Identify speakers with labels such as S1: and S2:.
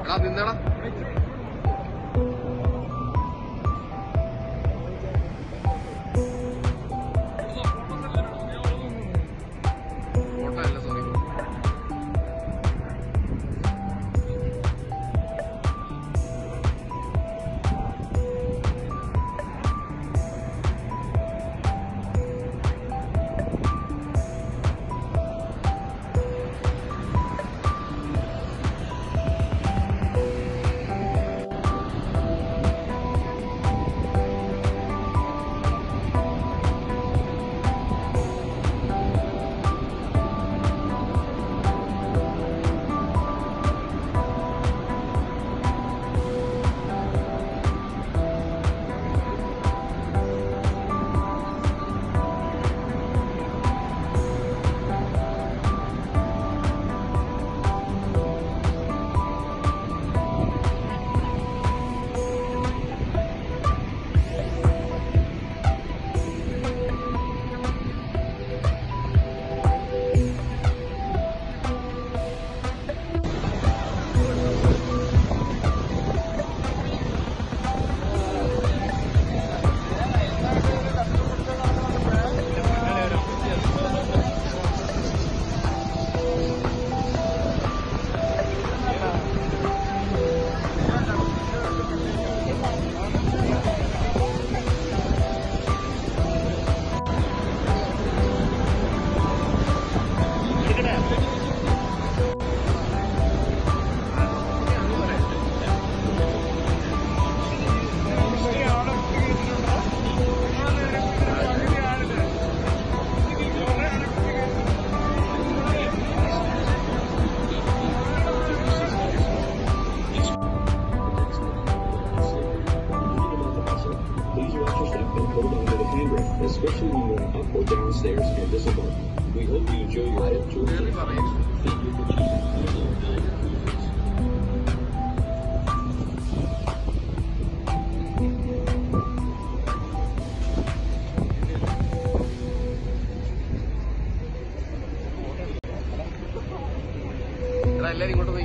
S1: എടാ നിന്നടാ.
S2: up or downstairs and disembarking. We hope you enjoy your trip to
S1: കേറി പറയും
S2: Thank you for choosing Union United Cruises.
S1: എടാ എല്ലാരും ഇങ്ങോട്ട് നോക്കി വീഡിയോയാ